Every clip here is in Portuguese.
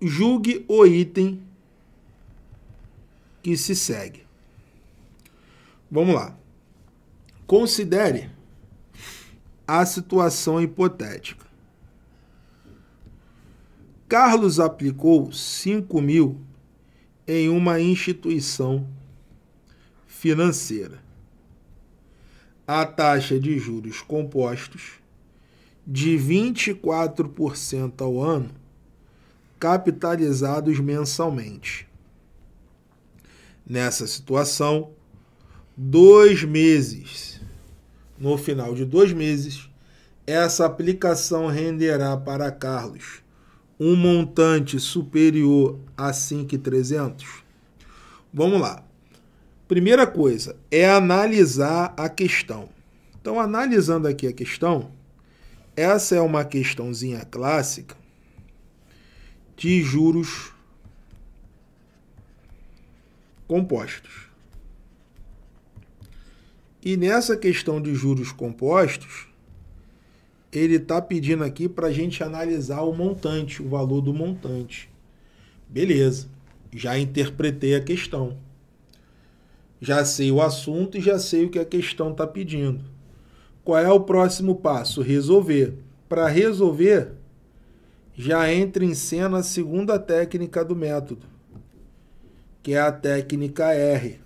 julgue o item que se segue. Vamos lá. Considere a situação hipotética. Carlos aplicou 5 mil em uma instituição financeira. A taxa de juros compostos de 24% ao ano, capitalizados mensalmente. Nessa situação, dois meses. No final de dois meses, essa aplicação renderá para Carlos um montante superior a 5,300? Vamos lá. Primeira coisa é analisar a questão. Então, analisando aqui a questão, essa é uma questãozinha clássica de juros compostos. E nessa questão de juros compostos, ele está pedindo aqui para a gente analisar o montante, o valor do montante. Beleza, já interpretei a questão. Já sei o assunto e já sei o que a questão está pedindo. Qual é o próximo passo? Resolver. Para resolver, já entra em cena a segunda técnica do método, que é a técnica R.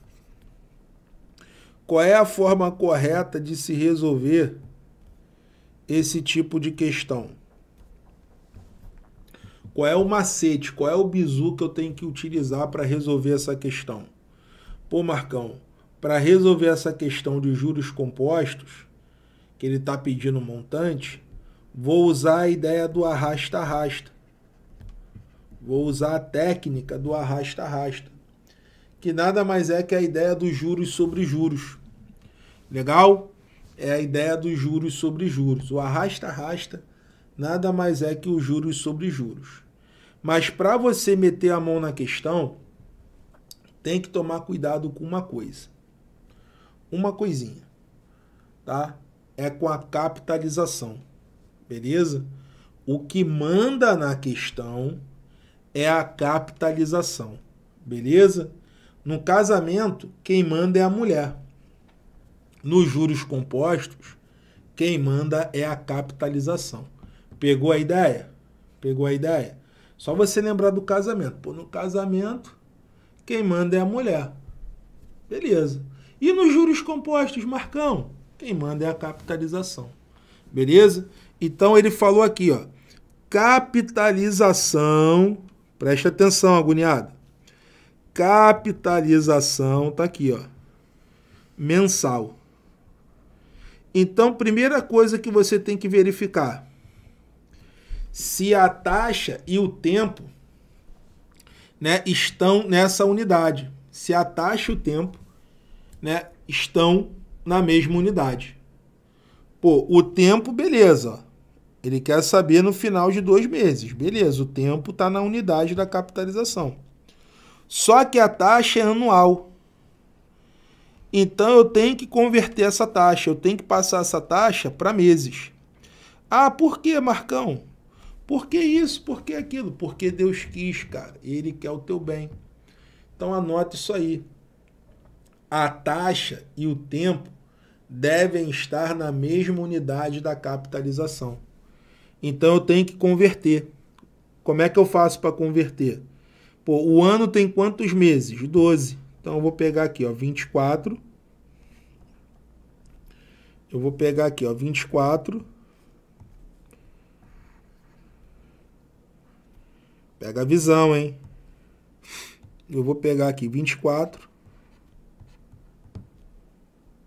Qual é a forma correta de se resolver esse tipo de questão? Qual é o macete, qual é o bizu que eu tenho que utilizar para resolver essa questão? Pô, Marcão, para resolver essa questão de juros compostos, que ele está pedindo montante, vou usar a ideia do arrasta-arrasta. Vou usar a técnica do arrasta-arrasta, que nada mais é que a ideia dos juros sobre juros. Legal? é a ideia dos juros sobre juros. O arrasta-arrasta nada mais é que os juros sobre juros. Mas para você meter a mão na questão, tem que tomar cuidado com uma coisa. Uma coisinha, tá? É com a capitalização. Beleza? O que manda na questão é a capitalização. Beleza? No casamento, quem manda é a mulher. Nos juros compostos, quem manda é a capitalização. Pegou a ideia? Pegou a ideia? Só você lembrar do casamento. Pô, no casamento, quem manda é a mulher. Beleza. E nos juros compostos, Marcão? Quem manda é a capitalização. Beleza? Então ele falou aqui, ó. Capitalização. Presta atenção, agoniado. Capitalização, tá aqui, ó. Mensal. Então, primeira coisa que você tem que verificar: se a taxa e o tempo né, estão nessa unidade. Se a taxa e o tempo né, estão na mesma unidade. Pô, o tempo, beleza. Ele quer saber no final de dois meses. Beleza, o tempo está na unidade da capitalização. Só que a taxa é anual. Então eu tenho que converter essa taxa, eu tenho que passar essa taxa para meses. Ah, por que, Marcão? Por que isso? Por que aquilo? Porque Deus quis, cara. Ele quer o teu bem. Então anote isso aí. A taxa e o tempo devem estar na mesma unidade da capitalização. Então eu tenho que converter. Como é que eu faço para converter? Pô, o ano tem quantos meses? 12. Então eu vou pegar aqui, ó, 24. Eu vou pegar aqui, ó, 24. Pega a visão, hein? Eu vou pegar aqui 24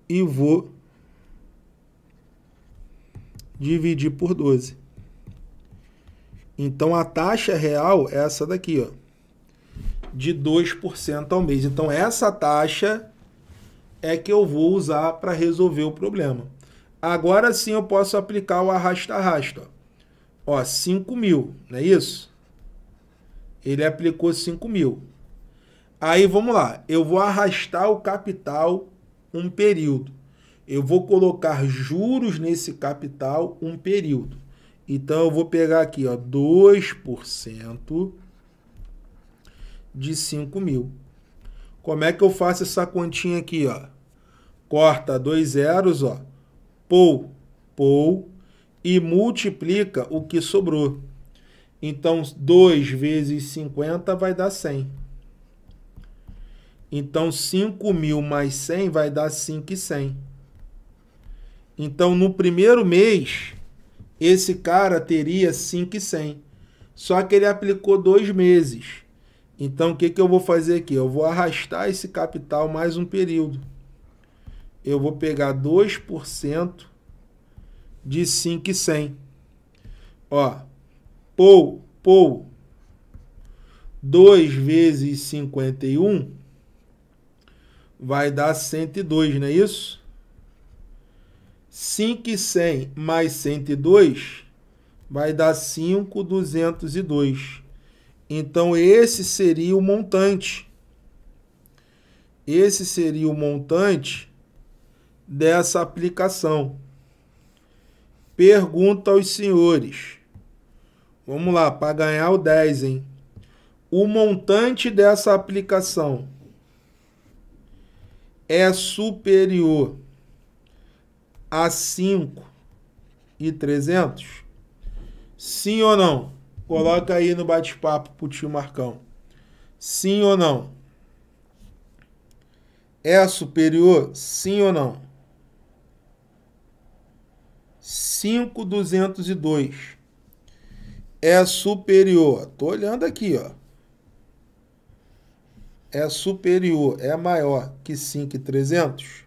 e vou dividir por 12. Então a taxa real é essa daqui, ó de 2% ao mês. Então, essa taxa é que eu vou usar para resolver o problema. Agora sim eu posso aplicar o arrasta-arrasta. Ó, 5 mil, não é isso? Ele aplicou 5 mil. Aí vamos lá, eu vou arrastar o capital um período. Eu vou colocar juros nesse capital um período. Então eu vou pegar aqui, ó, 2% de 5 mil. Como é que eu faço essa continha aqui, ó? Corta dois zeros, ó. Pou, pou, e multiplica o que sobrou. Então, 2 vezes 50 vai dar 100. Então, 5 mil mais 100 vai dar 5,100. Então, no primeiro mês, esse cara teria 5,100. Só que ele aplicou dois meses. Então, o que, que eu vou fazer aqui? Eu vou arrastar esse capital mais um período. Eu vou pegar 2% de 5,100. Ó, pou, pou, 2 vezes 51 vai dar 102, não é isso? 5,100 mais 102 vai dar 5,202. Então, esse seria o montante. Esse seria o montante dessa aplicação. Pergunta aos senhores. Vamos lá, para ganhar o 10, hein? O montante dessa aplicação é superior a 5 e 300? Sim ou não? Coloca aí no bate-papo pro tio Marcão. Sim ou não? É superior? Sim ou não? 5,202 é superior. Tô olhando aqui, ó. É superior, é maior que 5,300?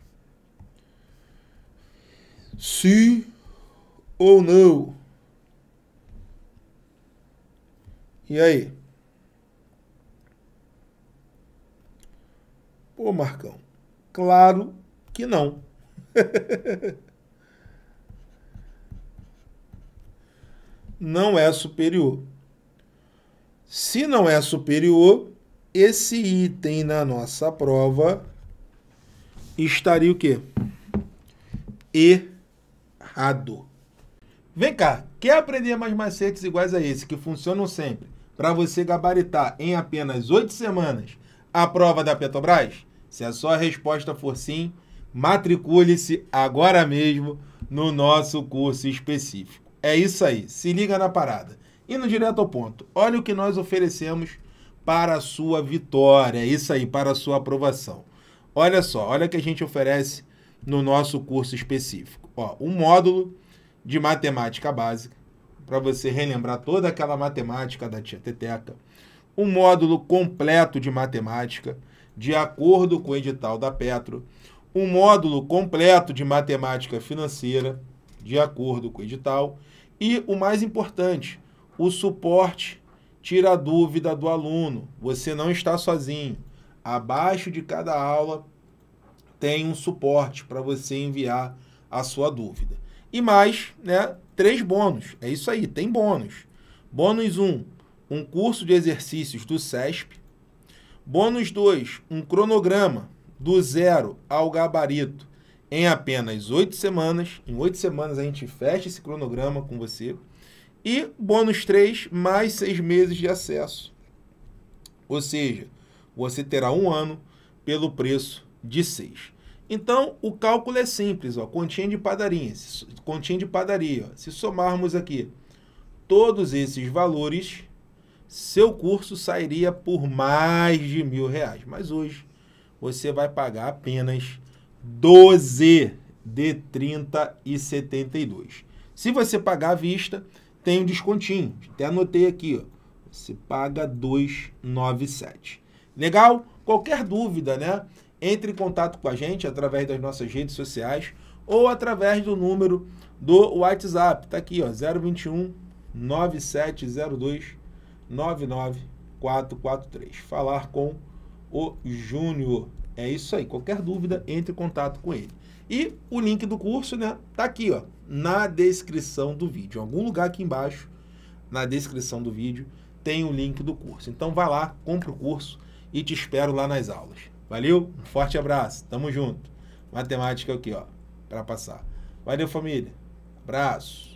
Sim ou não? E aí? Pô, Marcão, claro que não. não é superior. Se não é superior, esse item na nossa prova estaria o quê? Errado. Vem cá, quer aprender mais macetes iguais a esse, que funcionam sempre, para você gabaritar em apenas oito semanas a prova da Petrobras? Se a sua resposta for sim, matricule-se agora mesmo no nosso curso específico. É isso aí, se liga na parada. Indo direto ao ponto, olha o que nós oferecemos para a sua vitória, é isso aí, para a sua aprovação. Olha só, olha o que a gente oferece no nosso curso específico. Ó, um módulo de matemática básica, para você relembrar toda aquela matemática da tia Teteca. Um módulo completo de matemática, de acordo com o edital da Petro. Um módulo completo de matemática financeira, de acordo com o edital. E o mais importante, o suporte tira a dúvida do aluno. Você não está sozinho. Abaixo de cada aula tem um suporte para você enviar a sua dúvida. E mais, né, três bônus. É isso aí, tem bônus. Bônus 1, um, um curso de exercícios do SESP. Bônus 2, um cronograma do zero ao gabarito em apenas oito semanas. Em oito semanas a gente fecha esse cronograma com você. E bônus 3, mais seis meses de acesso. Ou seja, você terá um ano pelo preço de 6. Então, o cálculo é simples, ó, continha de padaria. Continha de padaria. Ó. Se somarmos aqui todos esses valores, seu curso sairia por mais de mil reais. Mas hoje você vai pagar apenas 12 de 30 e 72. Se você pagar à vista, tem um descontinho. Até anotei aqui, ó. Você paga 297. Legal? Qualquer dúvida, né? Entre em contato com a gente através das nossas redes sociais ou através do número do WhatsApp. Tá aqui, ó, 021 9702 99443. Falar com o Júnior. É isso aí. Qualquer dúvida, entre em contato com ele. E o link do curso, né, tá aqui, ó, na descrição do vídeo. Em algum lugar aqui embaixo, na descrição do vídeo, tem o link do curso. Então vai lá, compra o curso e te espero lá nas aulas. Valeu? Um forte abraço. Tamo junto. Matemática aqui, ó, para passar. Valeu, família. Abraço.